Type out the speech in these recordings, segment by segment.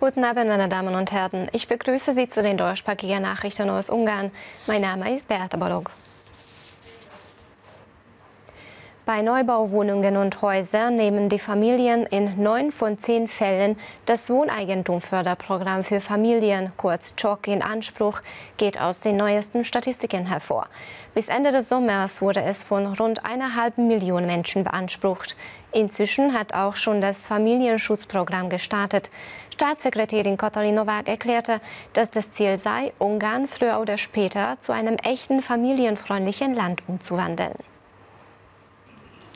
Guten Abend, meine Damen und Herren. Ich begrüße Sie zu den deutschsprachigen Nachrichten aus Ungarn. Mein Name ist Beata Bolog. Bei Neubauwohnungen und Häusern nehmen die Familien in neun von zehn Fällen das Wohneigentumförderprogramm für Familien, kurz CHOC, in Anspruch, geht aus den neuesten Statistiken hervor. Bis Ende des Sommers wurde es von rund einer halben Million Menschen beansprucht. Inzwischen hat auch schon das Familienschutzprogramm gestartet. Staatssekretärin Katalin Nowak erklärte, dass das Ziel sei, Ungarn früher oder später zu einem echten familienfreundlichen Land umzuwandeln.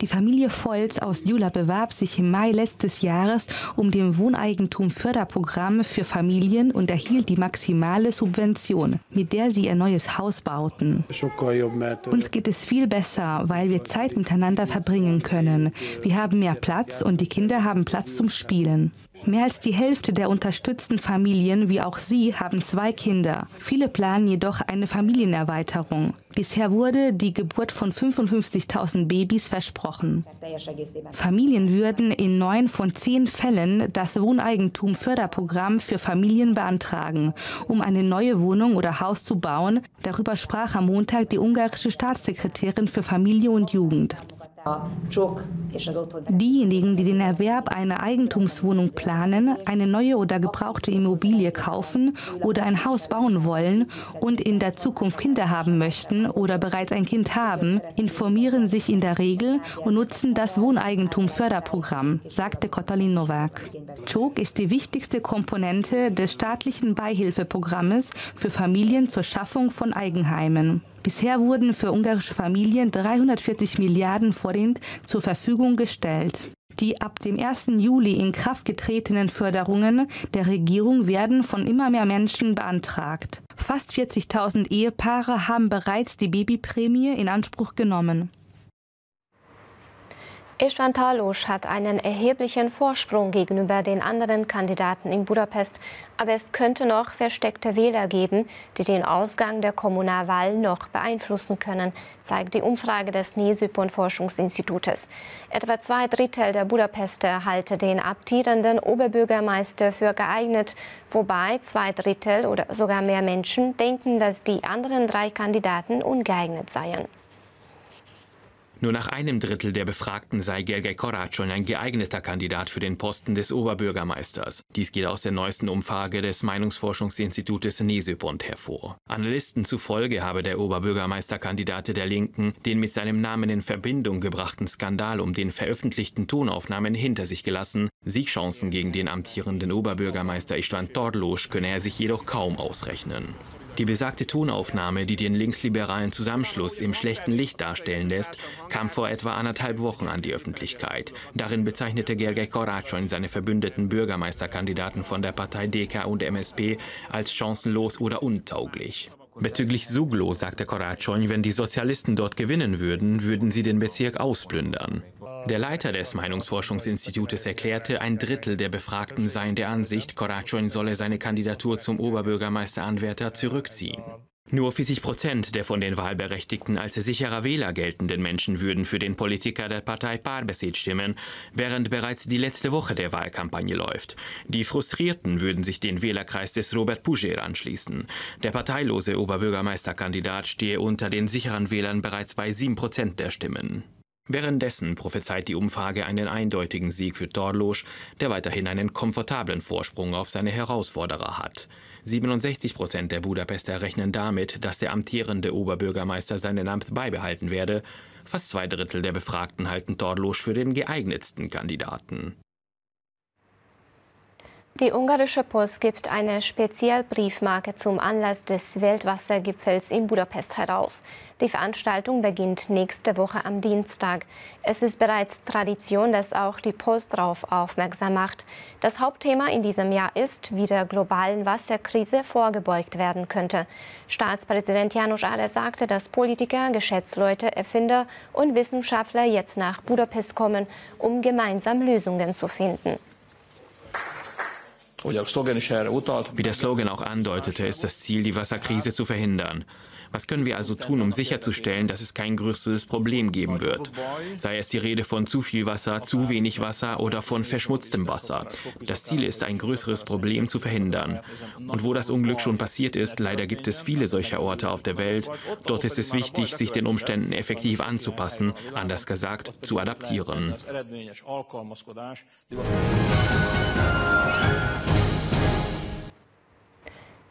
Die Familie Volz aus Jula bewarb sich im Mai letztes Jahres um dem Wohneigentum-Förderprogramm für Familien und erhielt die maximale Subvention, mit der sie ihr neues Haus bauten. Uns geht es viel besser, weil wir Zeit miteinander verbringen können. Wir haben mehr Platz und die Kinder haben Platz zum Spielen. Mehr als die Hälfte der unterstützten Familien, wie auch sie, haben zwei Kinder. Viele planen jedoch eine Familienerweiterung. Bisher wurde die Geburt von 55.000 Babys versprochen. Familien würden in neun von zehn Fällen das Wohneigentum-Förderprogramm für Familien beantragen, um eine neue Wohnung oder Haus zu bauen. Darüber sprach am Montag die ungarische Staatssekretärin für Familie und Jugend. Diejenigen, die den Erwerb einer Eigentumswohnung planen, eine neue oder gebrauchte Immobilie kaufen oder ein Haus bauen wollen und in der Zukunft Kinder haben möchten oder bereits ein Kind haben, informieren sich in der Regel und nutzen das Wohneigentum-Förderprogramm, sagte Kotalin Nowak. CHOK ist die wichtigste Komponente des staatlichen Beihilfeprogrammes für Familien zur Schaffung von Eigenheimen. Bisher wurden für ungarische Familien 340 Milliarden Forint zur Verfügung gestellt. Die ab dem 1. Juli in Kraft getretenen Förderungen der Regierung werden von immer mehr Menschen beantragt. Fast 40.000 Ehepaare haben bereits die Babyprämie in Anspruch genommen. Istvan Talos hat einen erheblichen Vorsprung gegenüber den anderen Kandidaten in Budapest, aber es könnte noch versteckte Wähler geben, die den Ausgang der Kommunalwahl noch beeinflussen können, zeigt die Umfrage des Nesypon Forschungsinstitutes. Etwa zwei Drittel der Budapester halte den abtierenden Oberbürgermeister für geeignet, wobei zwei Drittel oder sogar mehr Menschen denken, dass die anderen drei Kandidaten ungeeignet seien. Nur nach einem Drittel der Befragten sei Gergely Koracson ein geeigneter Kandidat für den Posten des Oberbürgermeisters. Dies geht aus der neuesten Umfrage des Meinungsforschungsinstitutes Nesepont hervor. Analysten zufolge habe der Oberbürgermeisterkandidat der Linken den mit seinem Namen in Verbindung gebrachten Skandal um den veröffentlichten Tonaufnahmen hinter sich gelassen. Siegchancen gegen den amtierenden Oberbürgermeister Istvan Tordlosch könne er sich jedoch kaum ausrechnen. Die besagte Tonaufnahme, die den linksliberalen Zusammenschluss im schlechten Licht darstellen lässt, kam vor etwa anderthalb Wochen an die Öffentlichkeit. Darin bezeichnete Gergely Koracson seine verbündeten Bürgermeisterkandidaten von der Partei DK und MSP als chancenlos oder untauglich. Bezüglich Suglo sagte Koracson, wenn die Sozialisten dort gewinnen würden, würden sie den Bezirk ausplündern. Der Leiter des Meinungsforschungsinstitutes erklärte, ein Drittel der Befragten seien der Ansicht, Koracon solle seine Kandidatur zum Oberbürgermeisteranwärter zurückziehen. Nur 40 Prozent der von den Wahlberechtigten als sicherer Wähler geltenden Menschen würden für den Politiker der Partei Parbesit stimmen, während bereits die letzte Woche der Wahlkampagne läuft. Die Frustrierten würden sich den Wählerkreis des Robert Puger anschließen. Der parteilose Oberbürgermeisterkandidat stehe unter den sicheren Wählern bereits bei 7 Prozent der Stimmen. Währenddessen prophezeit die Umfrage einen eindeutigen Sieg für Torlosch, der weiterhin einen komfortablen Vorsprung auf seine Herausforderer hat. 67 Prozent der Budapester rechnen damit, dass der amtierende Oberbürgermeister seinen Amt beibehalten werde. Fast zwei Drittel der Befragten halten Torlosch für den geeignetsten Kandidaten. Die ungarische Post gibt eine Spezialbriefmarke zum Anlass des Weltwassergipfels in Budapest heraus. Die Veranstaltung beginnt nächste Woche am Dienstag. Es ist bereits Tradition, dass auch die Post darauf aufmerksam macht. Das Hauptthema in diesem Jahr ist, wie der globalen Wasserkrise vorgebeugt werden könnte. Staatspräsident Janusz Ader sagte, dass Politiker, Geschäftsleute, Erfinder und Wissenschaftler jetzt nach Budapest kommen, um gemeinsam Lösungen zu finden. Wie der Slogan auch andeutete, ist das Ziel, die Wasserkrise zu verhindern. Was können wir also tun, um sicherzustellen, dass es kein größeres Problem geben wird? Sei es die Rede von zu viel Wasser, zu wenig Wasser oder von verschmutztem Wasser. Das Ziel ist, ein größeres Problem zu verhindern. Und wo das Unglück schon passiert ist, leider gibt es viele solcher Orte auf der Welt, dort ist es wichtig, sich den Umständen effektiv anzupassen, anders gesagt, zu adaptieren.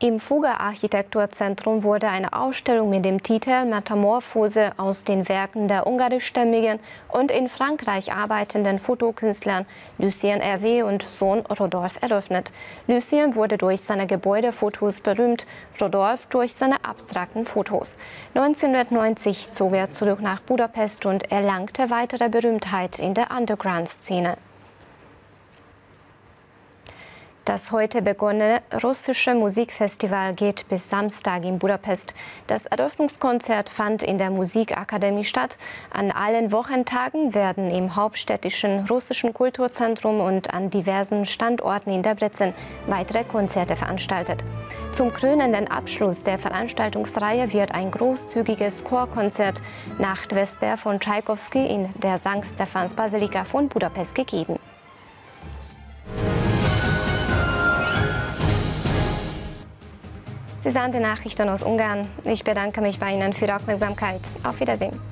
Im Fugger Architekturzentrum wurde eine Ausstellung mit dem Titel Metamorphose aus den Werken der ungarischstämmigen und in Frankreich arbeitenden Fotokünstlern Lucien Hervé und Sohn Rodolphe eröffnet. Lucien wurde durch seine Gebäudefotos berühmt, Rodolphe durch seine abstrakten Fotos. 1990 zog er zurück nach Budapest und erlangte weitere Berühmtheit in der Underground-Szene. Das heute begonnene russische Musikfestival geht bis Samstag in Budapest. Das Eröffnungskonzert fand in der Musikakademie statt. An allen Wochentagen werden im hauptstädtischen russischen Kulturzentrum und an diversen Standorten in Debrecen weitere Konzerte veranstaltet. Zum krönenden Abschluss der Veranstaltungsreihe wird ein großzügiges Chorkonzert Nacht-Vesper von Tschaikowski in der St. Stephans Basilika von Budapest gegeben. Sie sahen die Nachrichten aus Ungarn. Ich bedanke mich bei Ihnen für die Aufmerksamkeit. Auf Wiedersehen.